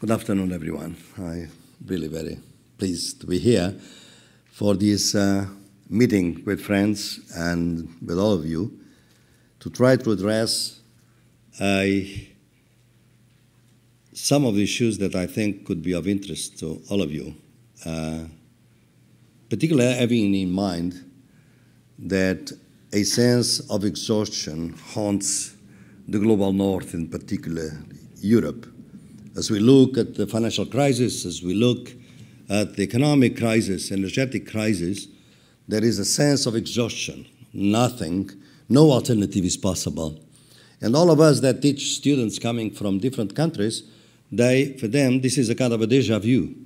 Good afternoon, everyone. I'm really very pleased to be here for this uh, meeting with friends and with all of you to try to address uh, some of the issues that I think could be of interest to all of you, uh, particularly having in mind that a sense of exhaustion haunts the global north, in particular Europe. As we look at the financial crisis, as we look at the economic crisis, energetic crisis, there is a sense of exhaustion. Nothing, no alternative is possible. And all of us that teach students coming from different countries, they, for them, this is a kind of a deja vu.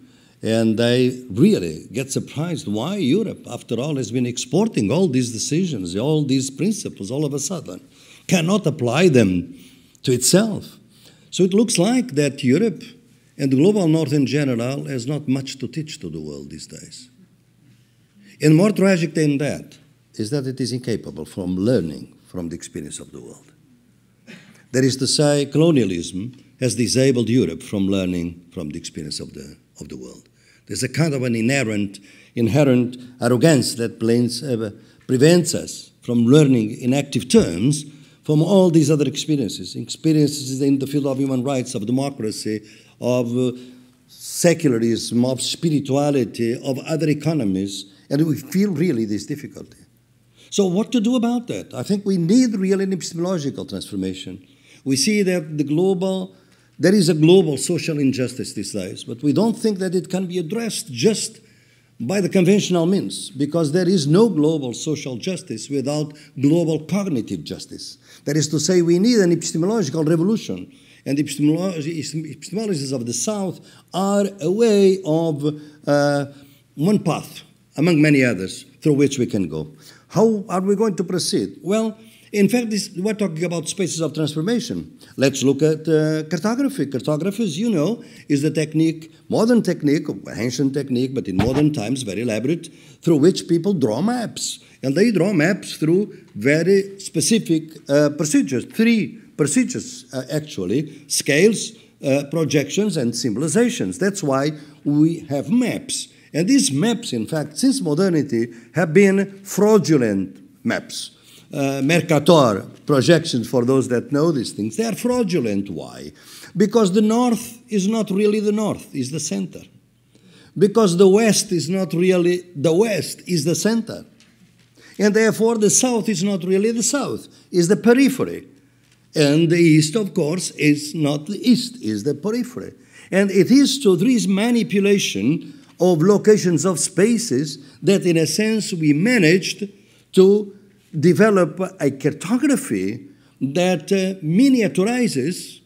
And they really get surprised why Europe, after all, has been exporting all these decisions, all these principles, all of a sudden, cannot apply them to itself. So it looks like that Europe and the global north in general has not much to teach to the world these days. And more tragic than that is that it is incapable from learning from the experience of the world. That is to say, colonialism has disabled Europe from learning from the experience of the, of the world. There's a kind of an inherent, inherent arrogance that uh, prevents us from learning in active terms from all these other experiences experiences in the field of human rights, of democracy, of uh, secularism, of spirituality, of other economies, and we feel really this difficulty. So, what to do about that? I think we need real epistemological transformation. We see that the global there is a global social injustice these days, but we don't think that it can be addressed just by the conventional means, because there is no global social justice without global cognitive justice. That is to say, we need an epistemological revolution. And epistemologies of the South are a way of uh, one path among many others through which we can go. How are we going to proceed? Well, in fact, this, we're talking about spaces of transformation. Let's look at uh, cartography. Cartography, as you know, is the technique, modern technique, ancient technique, but in modern times very elaborate, through which people draw maps. And they draw maps through very specific uh, procedures, three procedures uh, actually scales, uh, projections, and symbolizations. That's why we have maps. And these maps, in fact, since modernity, have been fraudulent maps uh, Mercator projections for those that know these things, they are fraudulent. Why? Because the north is not really the north, is the center. Because the west is not really the west, is the center. And therefore, the south is not really the south, is the periphery. And the east, of course, is not the east, is the periphery. And it is through this manipulation of locations of spaces that, in a sense, we managed to develop a cartography that uh, miniaturizes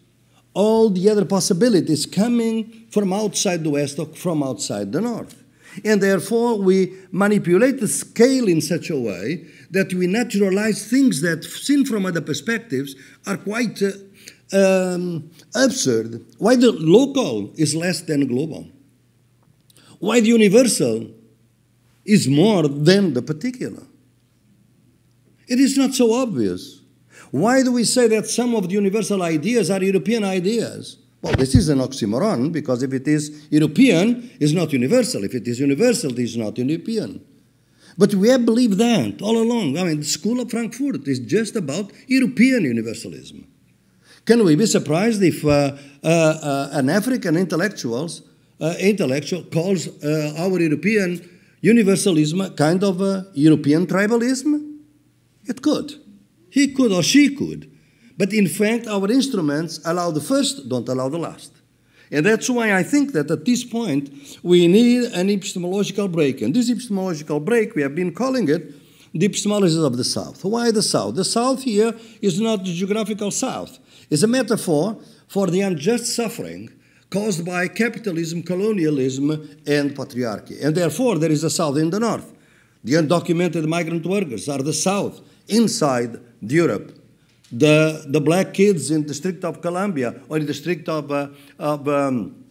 all the other possibilities coming from outside the West or from outside the North. And therefore, we manipulate the scale in such a way that we naturalize things that, seen from other perspectives, are quite uh, um, absurd. Why the local is less than global? Why the universal is more than the particular? It is not so obvious. Why do we say that some of the universal ideas are European ideas? Well, this is an oxymoron because if it is European, it's not universal. If it is universal, it is not European. But we have believed that all along. I mean, the School of Frankfurt is just about European universalism. Can we be surprised if uh, uh, uh, an African intellectuals, uh, intellectual calls uh, our European universalism a kind of a European tribalism? It could. He could or she could. But in fact, our instruments allow the first, don't allow the last. And that's why I think that at this point, we need an epistemological break. And this epistemological break, we have been calling it the epistemologies of the South. Why the South? The South here is not the geographical South. It's a metaphor for the unjust suffering caused by capitalism, colonialism, and patriarchy. And therefore, there is a South in the North. The undocumented migrant workers are the South inside Europe. The, the black kids in the District of Columbia or in the District of, uh, of um,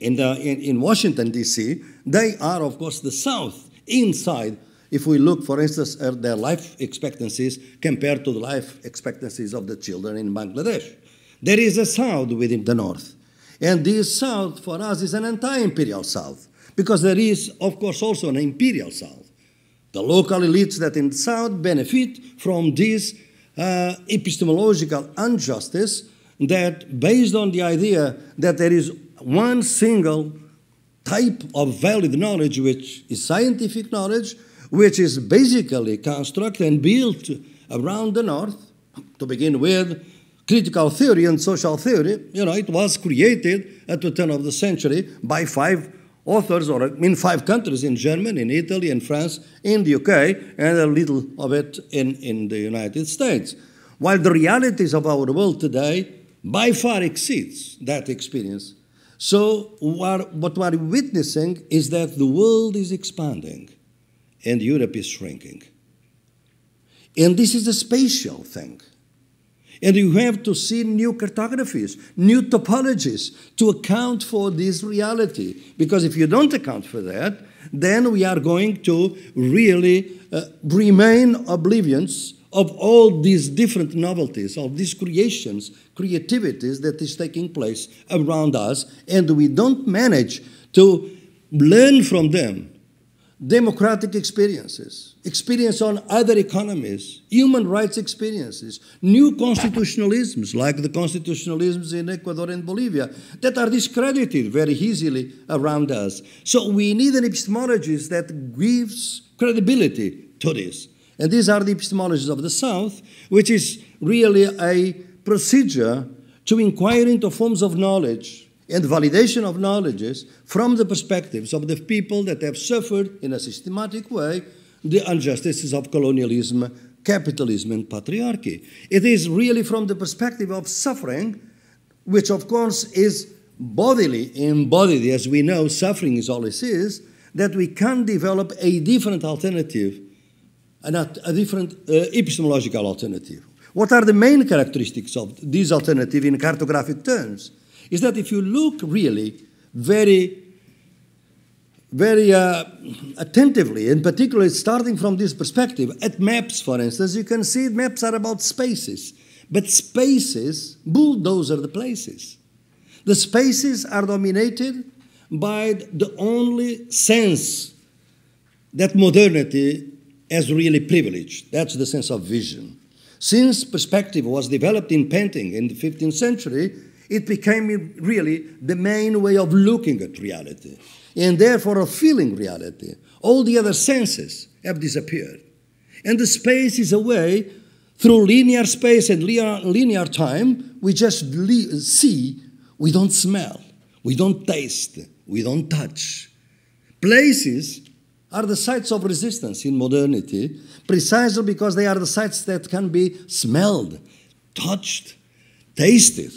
in, the, in, in Washington, D.C., they are, of course, the South inside if we look, for instance, at their life expectancies compared to the life expectancies of the children in Bangladesh. There is a South within the North. And this South for us is an anti imperial South, because there is, of course, also an imperial South. The local elites that in the South benefit from this Uh, epistemological injustice that, based on the idea that there is one single type of valid knowledge, which is scientific knowledge, which is basically constructed and built around the North, to begin with, critical theory and social theory, you know, it was created at the turn of the century by five authors, or in five countries, in Germany, in Italy, in France, in the UK, and a little of it in, in the United States. While the realities of our world today by far exceeds that experience. So what, what we're witnessing is that the world is expanding and Europe is shrinking. And this is a spatial thing. And you have to see new cartographies, new topologies to account for this reality. Because if you don't account for that, then we are going to really uh, remain oblivious of all these different novelties, of these creations, creativities that is taking place around us, and we don't manage to learn from them democratic experiences, experience on other economies, human rights experiences, new constitutionalisms like the constitutionalisms in Ecuador and Bolivia that are discredited very easily around us. So we need an epistemology that gives credibility to this. And these are the epistemologies of the South, which is really a procedure to inquire into forms of knowledge and validation of knowledges from the perspectives of the people that have suffered in a systematic way the injustices of colonialism, capitalism, and patriarchy. It is really from the perspective of suffering, which of course is bodily embodied, as we know suffering is always is, that we can develop a different alternative, and a different uh, epistemological alternative. What are the main characteristics of this alternative in cartographic terms? Is that if you look really very, very uh, attentively, and particularly starting from this perspective, at maps, for instance, you can see maps are about spaces. But spaces, are the places. The spaces are dominated by the only sense that modernity has really privileged. That's the sense of vision. Since perspective was developed in painting in the 15th century, it became really the main way of looking at reality and therefore of feeling reality. All the other senses have disappeared. And the space is a way, through linear space and linear time, we just see, we don't smell, we don't taste, we don't touch. Places are the sites of resistance in modernity, precisely because they are the sites that can be smelled, touched, tasted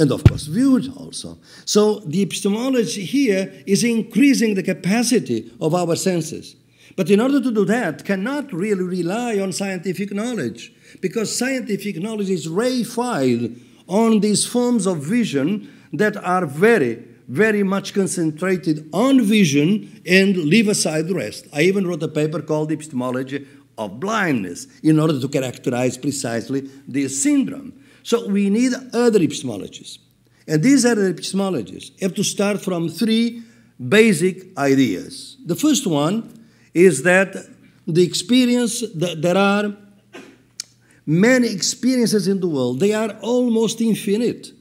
and of course viewed also. So the epistemology here is increasing the capacity of our senses. But in order to do that, cannot really rely on scientific knowledge because scientific knowledge is reified on these forms of vision that are very, very much concentrated on vision and leave aside the rest. I even wrote a paper called Epistemology of Blindness in order to characterize precisely this syndrome. So we need other epistemologies. And these other epistemologies have to start from three basic ideas. The first one is that the experience, that there are many experiences in the world, they are almost infinite,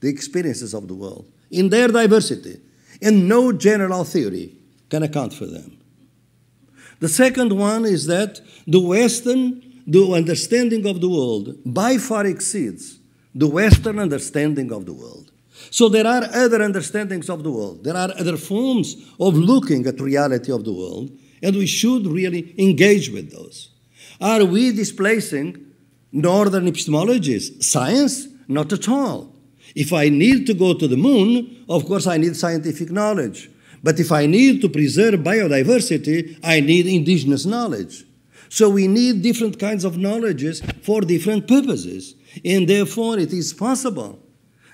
the experiences of the world, in their diversity, and no general theory can account for them. The second one is that the Western the understanding of the world by far exceeds the Western understanding of the world. So there are other understandings of the world. There are other forms of looking at reality of the world, and we should really engage with those. Are we displacing northern epistemologies? Science? Not at all. If I need to go to the moon, of course I need scientific knowledge. But if I need to preserve biodiversity, I need indigenous knowledge. So we need different kinds of knowledges for different purposes. And therefore, it is possible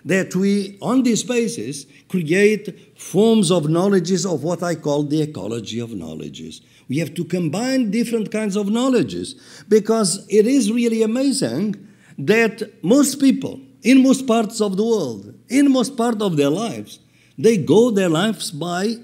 that we, on this basis, create forms of knowledges of what I call the ecology of knowledges. We have to combine different kinds of knowledges because it is really amazing that most people in most parts of the world, in most part of their lives, they go their lives by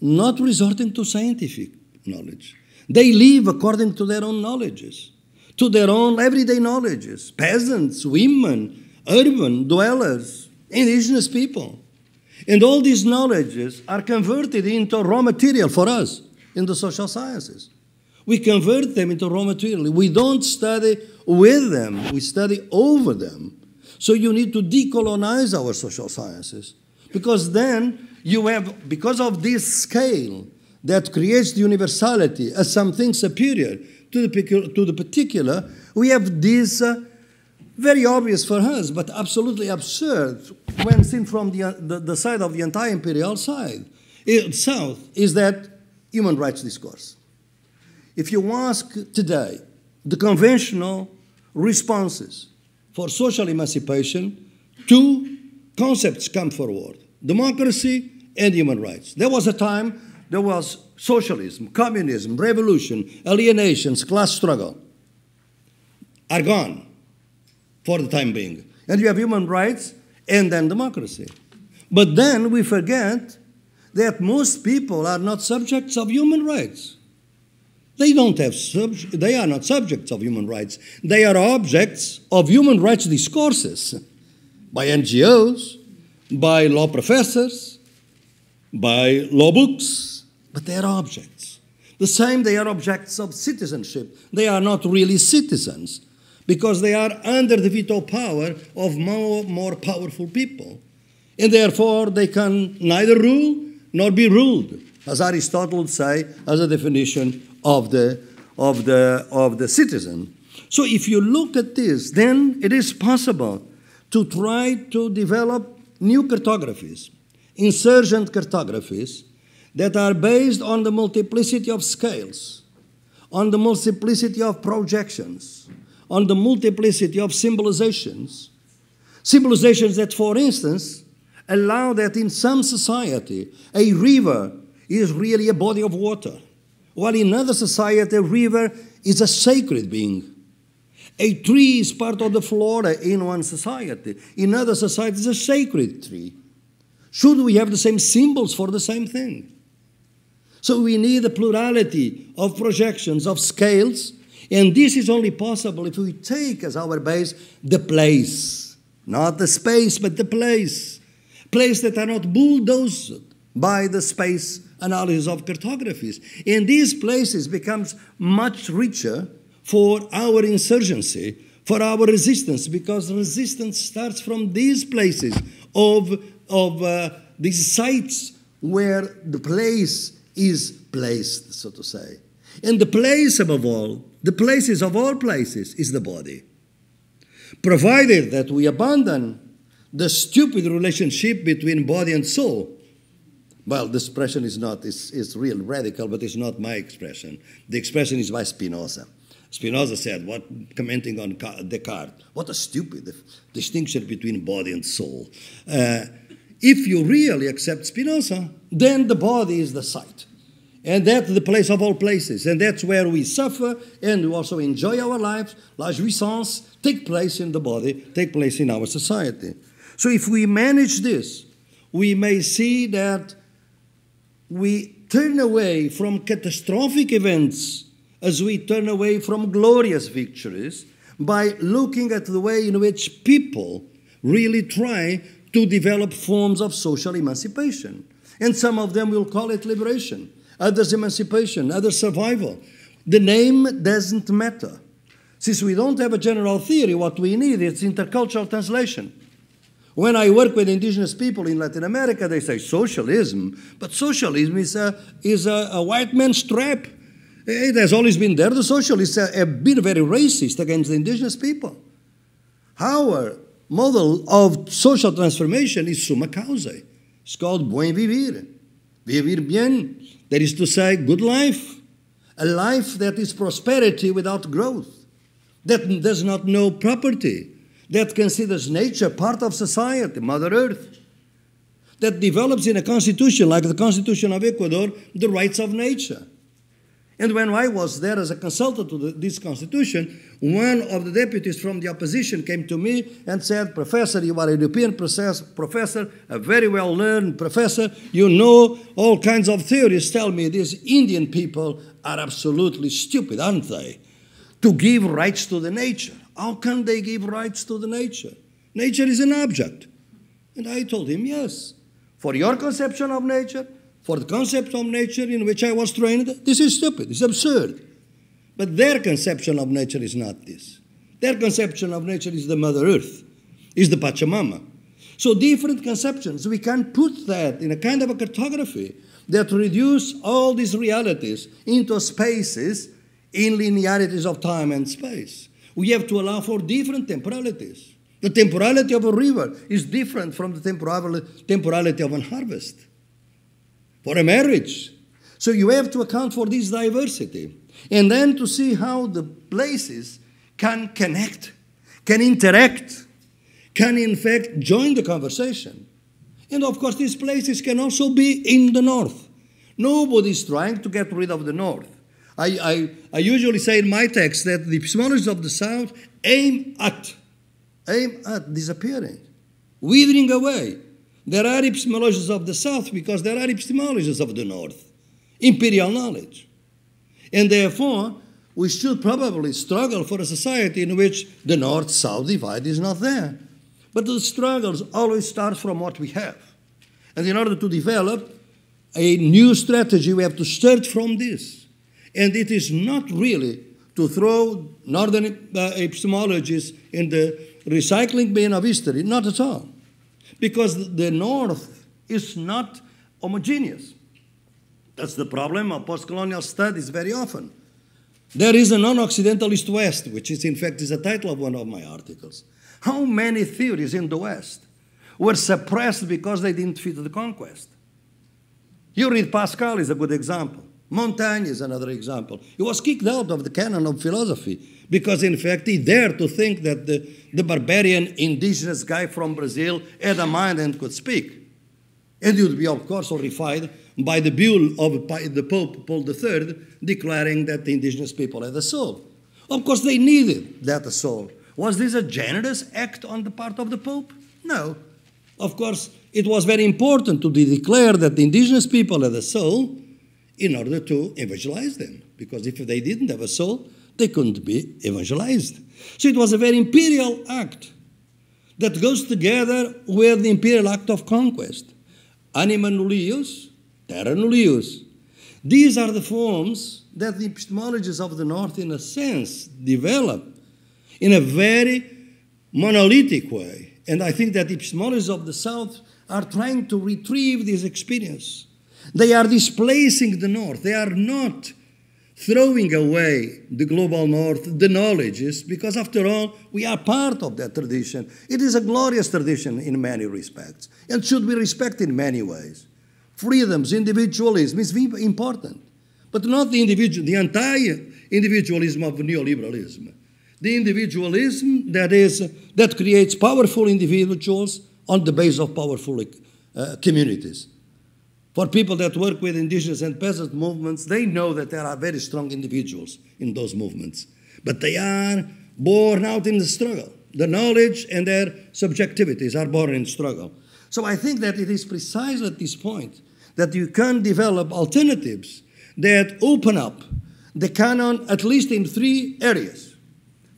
not resorting to scientific knowledge. They live according to their own knowledges, to their own everyday knowledges. Peasants, women, urban dwellers, indigenous people. And all these knowledges are converted into raw material for us in the social sciences. We convert them into raw material. We don't study with them, we study over them. So you need to decolonize our social sciences because then you have, because of this scale that creates the universality as something superior to the, to the particular, we have this uh, very obvious for us, but absolutely absurd when seen from the, the, the side of the anti-imperial side, it, south, is that human rights discourse. If you ask today the conventional responses for social emancipation, two concepts come forward democracy and human rights. There was a time there was socialism, communism, revolution, alienations, class struggle are gone for the time being. And you have human rights and then democracy. But then we forget that most people are not subjects of human rights. They don't have they are not subjects of human rights. They are objects of human rights discourses by NGOs, by law professors, by law books, but they are objects. The same, they are objects of citizenship. They are not really citizens because they are under the veto power of more, more powerful people. And therefore, they can neither rule nor be ruled, as Aristotle would say, as a definition of the, of, the, of the citizen. So if you look at this, then it is possible to try to develop new cartographies, insurgent cartographies, that are based on the multiplicity of scales, on the multiplicity of projections, on the multiplicity of symbolizations. Symbolizations that, for instance, allow that in some society a river is really a body of water, while in another society a river is a sacred being. A tree is part of the flora in one society. In other societies, a sacred tree. Should we have the same symbols for the same thing? So we need a plurality of projections, of scales, and this is only possible if we take as our base the place, not the space, but the place. Place that are not bulldozed by the space analysis of cartographies. And these places becomes much richer for our insurgency, for our resistance, because resistance starts from these places of, of uh, these sites where the place is placed, so to say. And the place, above all, the places of all places, is the body. Provided that we abandon the stupid relationship between body and soul. Well, the expression is not, is, is real radical, but it's not my expression. The expression is by Spinoza. Spinoza said, what, commenting on Descartes, what a stupid distinction between body and soul. Uh, if you really accept Spinoza, then the body is the site. And that's the place of all places. And that's where we suffer and we also enjoy our lives. La jouissance take place in the body, take place in our society. So if we manage this, we may see that we turn away from catastrophic events as we turn away from glorious victories by looking at the way in which people really try to develop forms of social emancipation. And some of them will call it liberation, others emancipation, others survival. The name doesn't matter. Since we don't have a general theory, what we need is intercultural translation. When I work with indigenous people in Latin America, they say socialism, but socialism is a, is a, a white man's trap. It has always been there. The socialists have been very racist against the indigenous people. Our model of social transformation is Sumak Kawsay. It's called buen vivir. Vivir bien. That is to say, good life. A life that is prosperity without growth. That does not know property. That considers nature part of society, Mother Earth. That develops in a constitution like the Constitution of Ecuador the rights of nature And when I was there as a consultant to the, this constitution, one of the deputies from the opposition came to me and said, Professor, you are a European professor, a very well learned professor. You know all kinds of theories. Tell me, these Indian people are absolutely stupid, aren't they? To give rights to the nature. How can they give rights to the nature? Nature is an object. And I told him, yes. For your conception of nature, for the concept of nature in which I was trained, this is stupid, it's absurd. But their conception of nature is not this. Their conception of nature is the Mother Earth, is the Pachamama. So different conceptions, we can put that in a kind of a cartography that reduce all these realities into spaces in linearities of time and space. We have to allow for different temporalities. The temporality of a river is different from the temporality of a harvest for a marriage. So you have to account for this diversity. And then to see how the places can connect, can interact, can in fact join the conversation. And of course, these places can also be in the north. Nobody is trying to get rid of the north. I, I, I usually say in my text that the epistemologists of the south aim at, aim at disappearing, withering away, there are epistemologists of the South because there are epistemologists of the North. Imperial knowledge. And therefore, we should probably struggle for a society in which the North South divide is not there. But the struggles always start from what we have. And in order to develop a new strategy, we have to start from this. And it is not really to throw Northern uh, epistemologists in the recycling bin of history, not at all because the North is not homogeneous. That's the problem of post-colonial studies very often. There is a non-Occidentalist West, which is in fact is the title of one of my articles. How many theories in the West were suppressed because they didn't fit the conquest? You read Pascal is a good example. Montaigne is another example. He was kicked out of the canon of philosophy because, in fact, he dared to think that the, the barbarian indigenous guy from Brazil had a mind and could speak. And he would be, of course, horrified by the bull of the Pope Paul III declaring that the indigenous people had a soul. Of course, they needed that soul. Was this a generous act on the part of the Pope? No. Of course, it was very important to declare that the indigenous people had a soul in order to evangelize them. Because if they didn't have a soul, they couldn't be evangelized. So it was a very imperial act that goes together with the imperial act of conquest. Anima nullius, terra nullius. These are the forms that the epistemologies of the North, in a sense, develop in a very monolithic way. And I think that the epistemologists of the South are trying to retrieve this experience. They are displacing the North. They are not throwing away the global north, the knowledges, because after all, we are part of that tradition. It is a glorious tradition in many respects and should be respected in many ways. Freedoms, individualism is important, but not the individual, the entire individualism of neoliberalism. The individualism that is that creates powerful individuals on the base of powerful uh, communities. For people that work with indigenous and peasant movements, they know that there are very strong individuals in those movements. But they are born out in the struggle. The knowledge and their subjectivities are born in struggle. So I think that it is precisely at this point that you can develop alternatives that open up the canon, at least in three areas.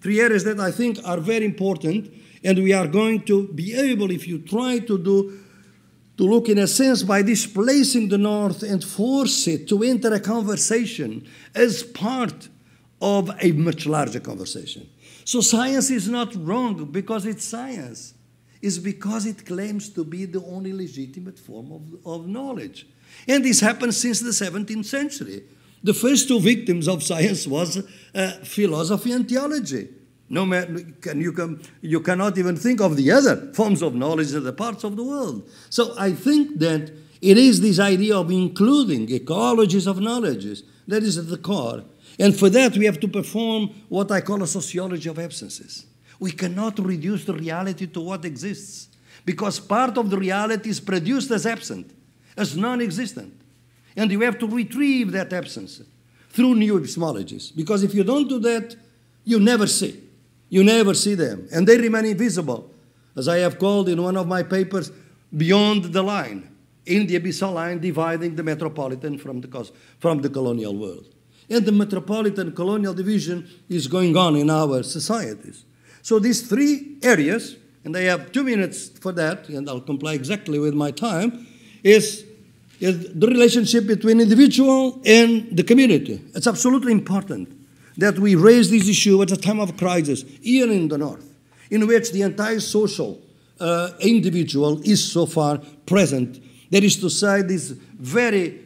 Three areas that I think are very important, and we are going to be able, if you try to do to look, in a sense, by displacing the North and force it to enter a conversation as part of a much larger conversation. So science is not wrong because it's science. It's because it claims to be the only legitimate form of, of knowledge. And this happened since the 17th century. The first two victims of science was uh, philosophy and theology. No man, can, you, can, you cannot even think of the other forms of knowledge in the parts of the world. So I think that it is this idea of including ecologies of knowledges that is at the core. And for that, we have to perform what I call a sociology of absences. We cannot reduce the reality to what exists because part of the reality is produced as absent, as non existent. And you have to retrieve that absence through new epistemologies. Because if you don't do that, you never see. You never see them. And they remain invisible, as I have called in one of my papers, beyond the line, in the abyssal line dividing the metropolitan from the, from the colonial world. And the metropolitan colonial division is going on in our societies. So these three areas, and I have two minutes for that, and I'll comply exactly with my time, is, is the relationship between individual and the community. It's absolutely important that we raise this issue at a time of crisis, here in the North, in which the entire social uh, individual is so far present. That is to say, this very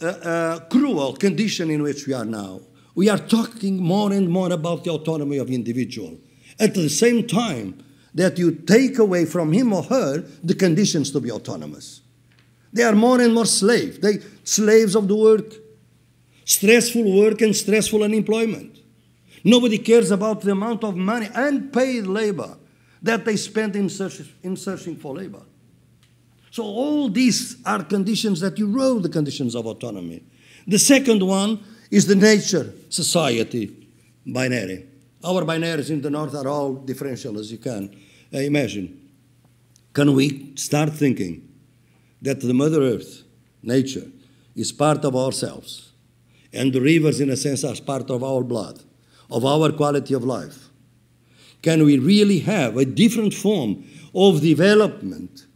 uh, uh, cruel condition in which we are now. We are talking more and more about the autonomy of the individual. At the same time that you take away from him or her the conditions to be autonomous. They are more and more slaves. They slaves of the work, stressful work and stressful unemployment. Nobody cares about the amount of money, unpaid labor, that they spend in, search, in searching for labor. So all these are conditions that erode the conditions of autonomy. The second one is the nature society binary. Our binaries in the north are all differential as you can uh, imagine. Can we start thinking that the Mother Earth, nature, is part of ourselves, and the rivers, in a sense, are part of our blood, of our quality of life? Can we really have a different form of development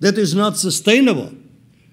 that is not sustainable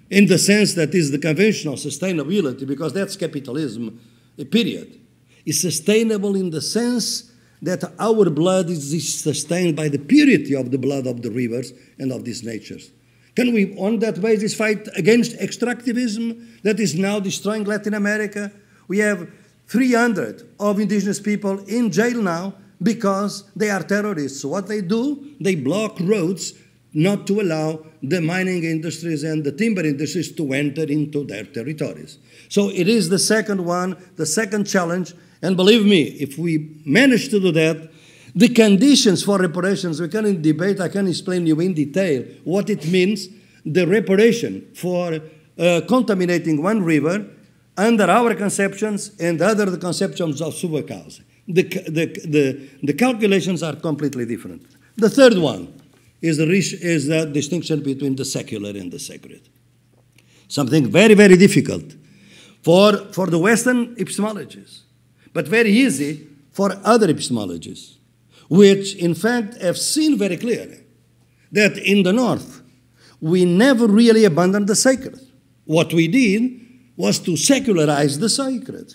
in the sense that is the conventional sustainability, because that's capitalism, eh, period? Is sustainable in the sense that our blood is sustained by the purity of the blood of the rivers and of these natures. Can we, on that basis, fight against extractivism that is now destroying Latin America? We have 300 of indigenous people in jail now because they are terrorists. What they do, they block roads not to allow the mining industries and the timber industries to enter into their territories. So it is the second one, the second challenge. And believe me, if we manage to do that, the conditions for reparations, we can debate, I can explain you in detail what it means, the reparation for uh, contaminating one river under our conceptions and other the conceptions of suba. The, the, the, the calculations are completely different. The third one is the, is the distinction between the secular and the sacred. Something very, very difficult for, for the Western epistemologies, but very easy for other epistemologies, which in fact have seen very clearly that in the North, we never really abandoned the sacred. What we did was to secularize the sacred.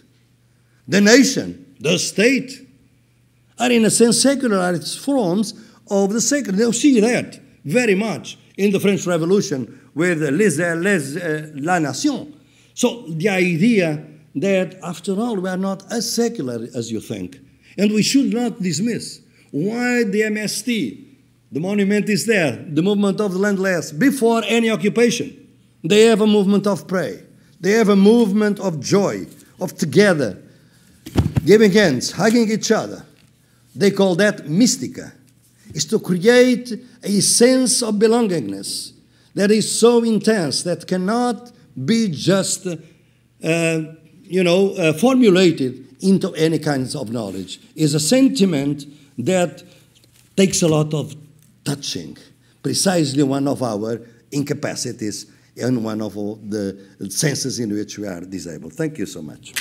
The nation, the state, are in a sense secularized forms of the sacred. They'll see that very much in the French Revolution with les, les, uh, la nation. So the idea that after all we are not as secular as you think, and we should not dismiss why the MST, the monument is there, the movement of the landless, before any occupation. They have a movement of prayer. They have a movement of joy, of together, giving hands, hugging each other. They call that mystica is to create a sense of belongingness that is so intense that cannot be just, uh, you know, uh, formulated into any kinds of knowledge. Is a sentiment that takes a lot of touching, precisely one of our incapacities and one of the senses in which we are disabled. Thank you so much.